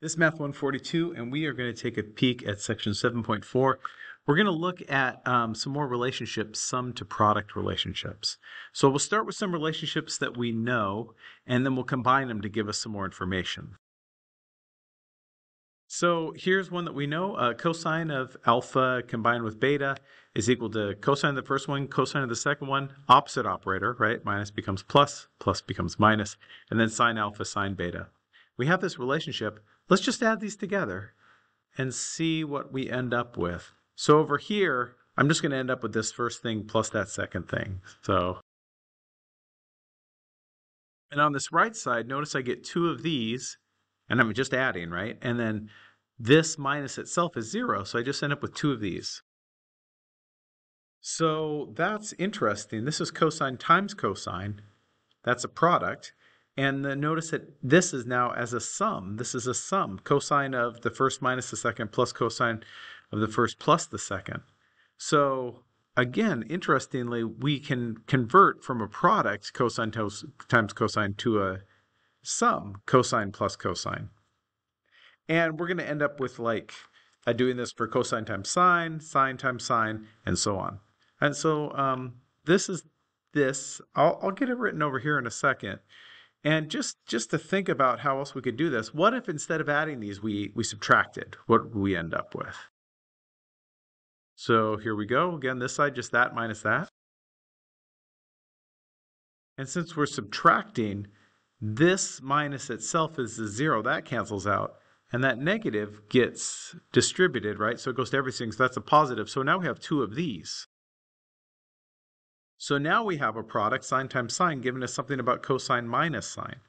This is Math 142, and we are going to take a peek at section 7.4. We're going to look at um, some more relationships, sum to product relationships. So we'll start with some relationships that we know, and then we'll combine them to give us some more information. So here's one that we know. Uh, cosine of alpha combined with beta is equal to cosine of the first one, cosine of the second one, opposite operator, right? Minus becomes plus, plus becomes minus, and then sine alpha, sine beta. We have this relationship Let's just add these together and see what we end up with. So over here, I'm just going to end up with this first thing plus that second thing. So, and on this right side, notice I get two of these, and I'm just adding, right? And then this minus itself is zero, so I just end up with two of these. So that's interesting. This is cosine times cosine. That's a product. And notice that this is now as a sum. This is a sum. Cosine of the first minus the second plus cosine of the first plus the second. So again, interestingly, we can convert from a product, cosine times cosine, to a sum, cosine plus cosine. And we're going to end up with like uh, doing this for cosine times sine, sine times sine, and so on. And so um, this is this. I'll, I'll get it written over here in a second. And just just to think about how else we could do this, what if instead of adding these, we, we subtracted? What would we end up with? So here we go. Again, this side, just that minus that. And since we're subtracting, this minus itself is a zero. That cancels out. And that negative gets distributed, right? So it goes to everything. So that's a positive. So now we have two of these. So now we have a product, sine times sine, giving us something about cosine minus sine.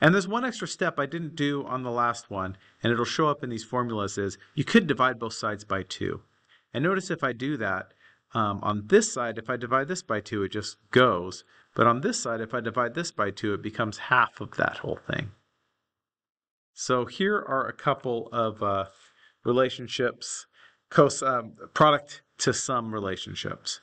And there's one extra step I didn't do on the last one, and it'll show up in these formulas is you could divide both sides by 2. And notice if I do that, um, on this side, if I divide this by 2, it just goes. But on this side, if I divide this by 2, it becomes half of that whole thing. So here are a couple of uh, relationships, cos, um, product to sum relationships.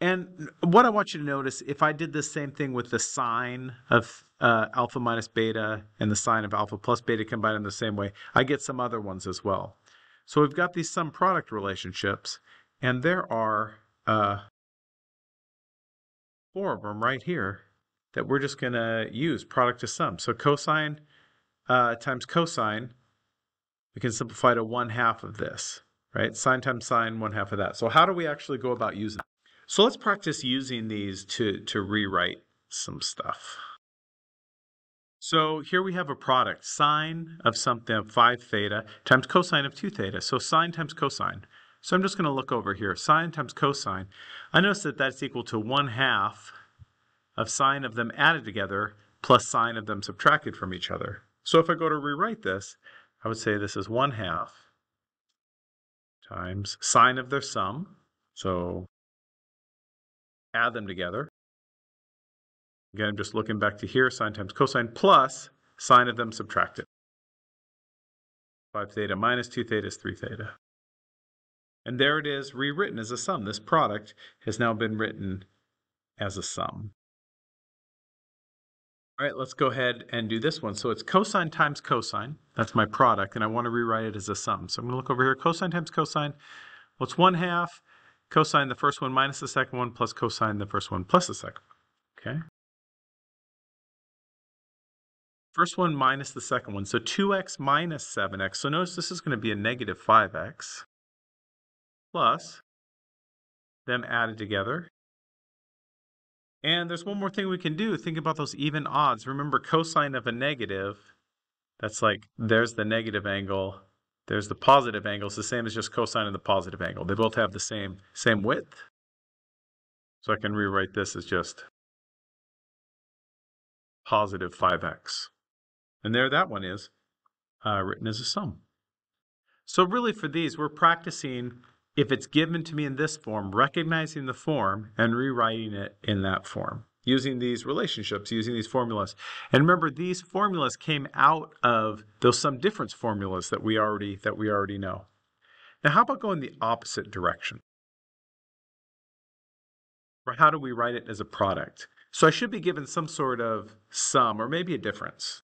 And what I want you to notice, if I did the same thing with the sine of uh, alpha minus beta and the sine of alpha plus beta combined in the same way, I get some other ones as well. So we've got these sum product relationships, and there are uh, four of them right here that we're just going to use product to sum. So cosine uh, times cosine, we can simplify to one half of this, right? Sine times sine, one half of that. So how do we actually go about using so let's practice using these to, to rewrite some stuff. So here we have a product, sine of something of 5 theta times cosine of 2 theta. So sine times cosine. So I'm just going to look over here. Sine times cosine. I notice that that's equal to 1 half of sine of them added together plus sine of them subtracted from each other. So if I go to rewrite this, I would say this is 1 half times sine of their sum. So add them together. Again, I'm just looking back to here, sine times cosine plus sine of them subtracted. 5 theta minus 2 theta is 3 theta. And there it is rewritten as a sum. This product has now been written as a sum. All right, let's go ahead and do this one. So it's cosine times cosine. That's my product, and I want to rewrite it as a sum. So I'm going to look over here. Cosine times cosine. Well, it's 1 half cosine the first one minus the second one plus cosine the first one plus the second one. Okay. First one minus the second one. So 2x minus 7x. So notice this is going to be a negative 5x plus them added together. And there's one more thing we can do. Think about those even odds. Remember cosine of a negative, that's like, there's the negative angle there's the positive angle. It's the same as just cosine of the positive angle. They both have the same, same width. So I can rewrite this as just positive 5x. And there that one is, uh, written as a sum. So really for these, we're practicing, if it's given to me in this form, recognizing the form and rewriting it in that form using these relationships, using these formulas. And remember, these formulas came out of those sum difference formulas that we already that we already know. Now, how about going the opposite direction? Or how do we write it as a product? So I should be given some sort of sum or maybe a difference.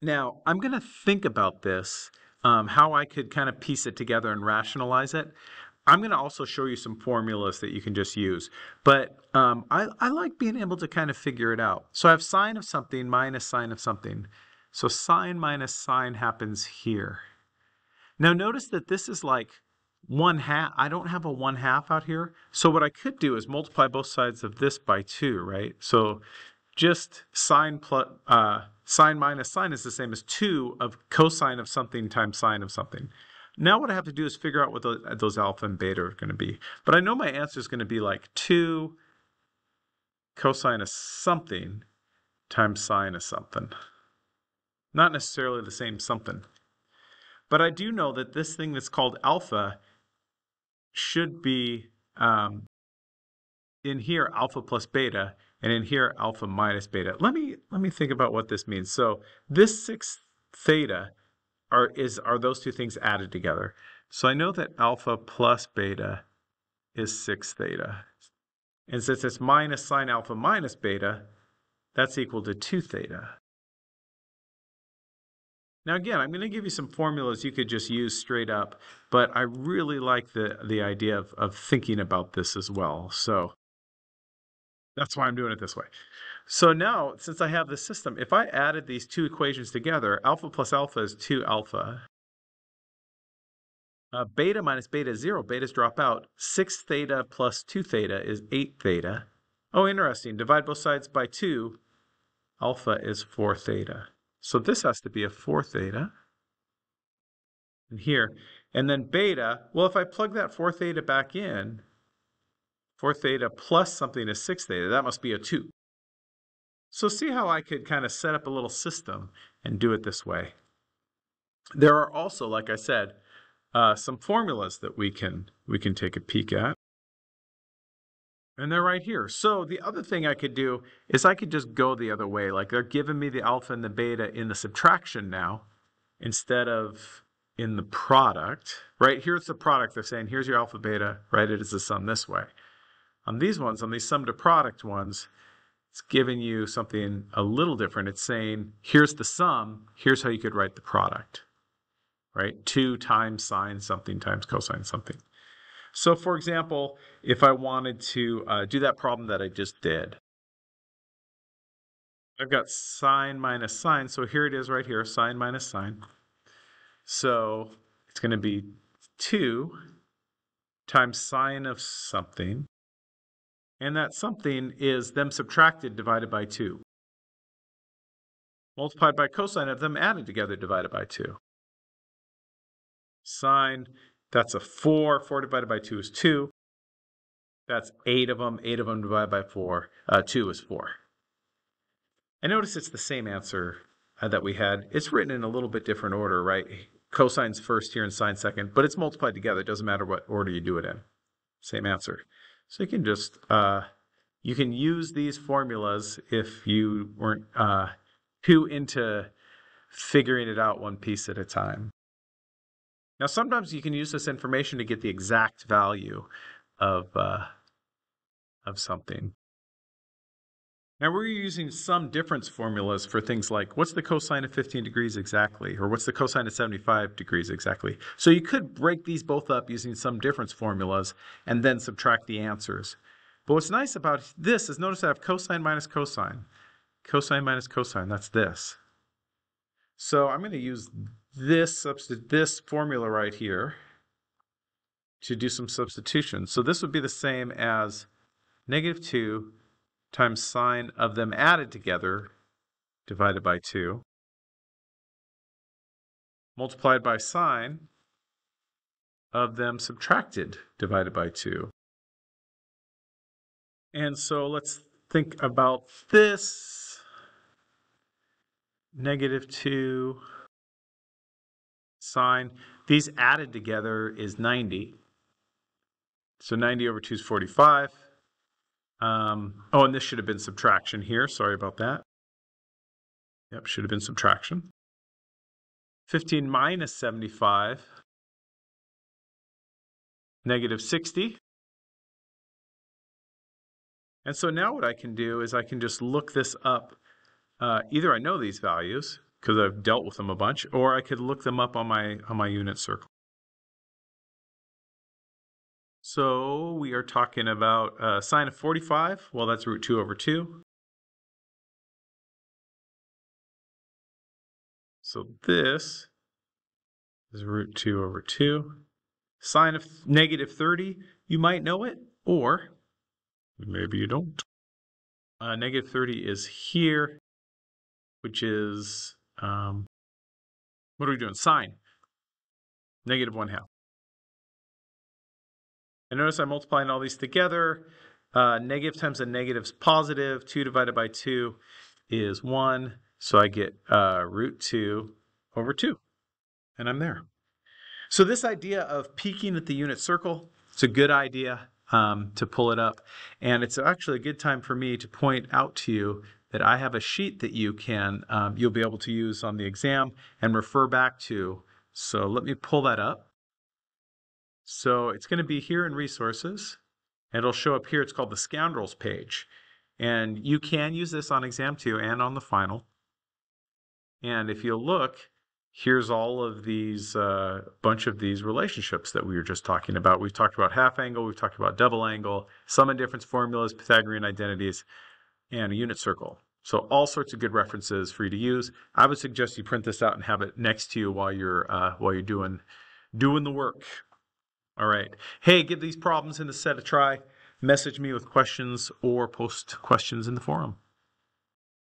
Now, I'm going to think about this, um, how I could kind of piece it together and rationalize it. I'm going to also show you some formulas that you can just use. But um, I, I like being able to kind of figure it out. So I have sine of something minus sine of something. So sine minus sine happens here. Now notice that this is like one half. I don't have a one half out here. So what I could do is multiply both sides of this by 2, right? So just sine plus uh, sine minus sine is the same as 2 of cosine of something times sine of something. Now what I have to do is figure out what those, those alpha and beta are going to be. But I know my answer is going to be like 2 cosine of something times sine of something. Not necessarily the same something. But I do know that this thing that's called alpha should be um, in here alpha plus beta and in here alpha minus beta. Let me let me think about what this means. So this 6 theta are is are those two things added together. So I know that alpha plus beta is 6 theta. And since it's minus sine alpha minus beta, that's equal to 2 theta. Now again, I'm going to give you some formulas you could just use straight up, but I really like the, the idea of, of thinking about this as well. So that's why I'm doing it this way. So now, since I have this system, if I added these two equations together, alpha plus alpha is 2 alpha. Uh, beta minus beta is 0. Betas drop out. 6 theta plus 2 theta is 8 theta. Oh, interesting. Divide both sides by 2. Alpha is 4 theta. So this has to be a 4 theta. And here. And then beta, well, if I plug that 4 theta back in, 4 theta plus something is 6 theta. That must be a 2. So see how I could kind of set up a little system and do it this way. There are also, like I said, uh, some formulas that we can we can take a peek at. And they're right here. So the other thing I could do is I could just go the other way. Like they're giving me the alpha and the beta in the subtraction now instead of in the product. Right, here's the product. They're saying, here's your alpha, beta. Write it as a sum this way. On these ones, on these sum to product ones, it's giving you something a little different. It's saying, here's the sum. Here's how you could write the product. Right, 2 times sine something times cosine something. So for example, if I wanted to uh, do that problem that I just did, I've got sine minus sine. So here it is right here, sine minus sine. So it's going to be 2 times sine of something. And that something is them subtracted divided by 2. Multiplied by cosine of them added together divided by 2. Sine that's a 4. 4 divided by 2 is 2. That's 8 of them. 8 of them divided by 4. Uh, 2 is 4. I notice it's the same answer uh, that we had. It's written in a little bit different order, right? Cosine's first here and sine second, but it's multiplied together. It doesn't matter what order you do it in. Same answer. So you can just, uh, you can use these formulas if you weren't uh, too into figuring it out one piece at a time. Now, sometimes you can use this information to get the exact value of, uh, of something. Now we're using some difference formulas for things like what's the cosine of 15 degrees exactly, or what's the cosine of 75 degrees exactly. So you could break these both up using some difference formulas and then subtract the answers. But what's nice about this is notice I have cosine minus cosine. Cosine minus cosine, that's this. So I'm going to use this substitute this formula right here to do some substitution. So this would be the same as negative 2 times sine of them added together divided by 2 multiplied by sine of them subtracted divided by 2. And so let's think about this. Negative 2 sine. These added together is 90. So 90 over 2 is 45. Um, oh, and this should have been subtraction here. Sorry about that. Yep, should have been subtraction. 15 minus 75, negative 60. And so now what I can do is I can just look this up. Uh, either I know these values, because I've dealt with them a bunch, or I could look them up on my on my unit circle. So we are talking about uh, sine of 45. Well, that's root 2 over 2. So this is root 2 over 2. Sine of negative 30, you might know it, or maybe you don't. Uh, negative 30 is here, which is, um, what are we doing? Sine. Negative 1 half. And notice I'm multiplying all these together. Uh, negative times a negative is positive. 2 divided by 2 is 1. So I get uh, root 2 over 2. And I'm there. So this idea of peeking at the unit circle, it's a good idea um, to pull it up. And it's actually a good time for me to point out to you that I have a sheet that you can, um, you'll be able to use on the exam and refer back to. So let me pull that up. So it's going to be here in resources. And it'll show up here. It's called the scoundrels page. And you can use this on exam two and on the final. And if you look, here's all of these uh, bunch of these relationships that we were just talking about. We've talked about half angle, we've talked about double angle, sum and difference formulas, Pythagorean identities, and a unit circle. So all sorts of good references for you to use. I would suggest you print this out and have it next to you while you're uh, while you're doing doing the work. All right. Hey, give these problems in the set a try. Message me with questions or post questions in the forum.